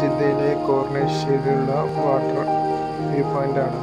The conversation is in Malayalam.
ജിദ്ദയിലെ കോർണിഷിലുള്ള വാട്ടർ വ്യൂ പോയിന്റ് ആണ്